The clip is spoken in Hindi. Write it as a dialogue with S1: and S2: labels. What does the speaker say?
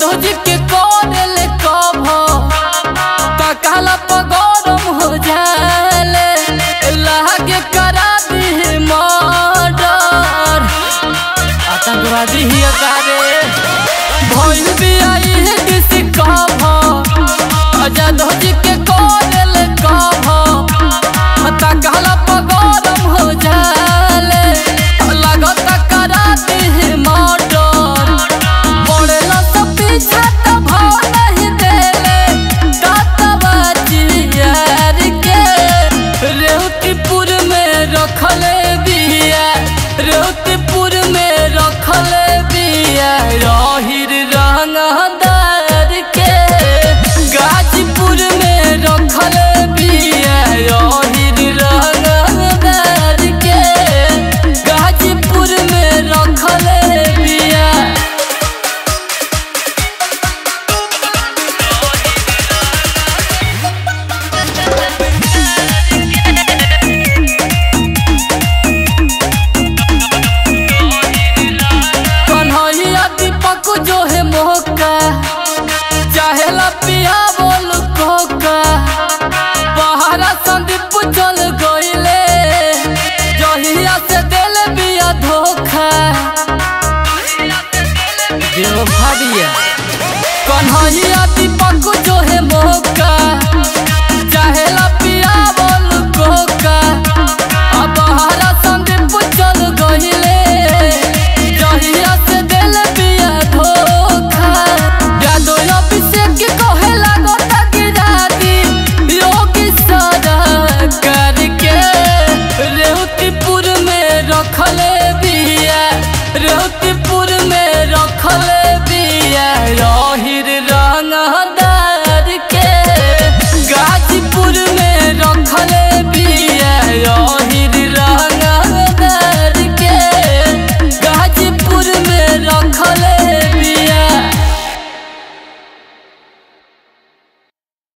S1: जी के कोने कॉल कभ का कहला पिया बोल खोका संदीप चल गईले। जहिया से दिल बिया धोखा। कन्हैया दीपक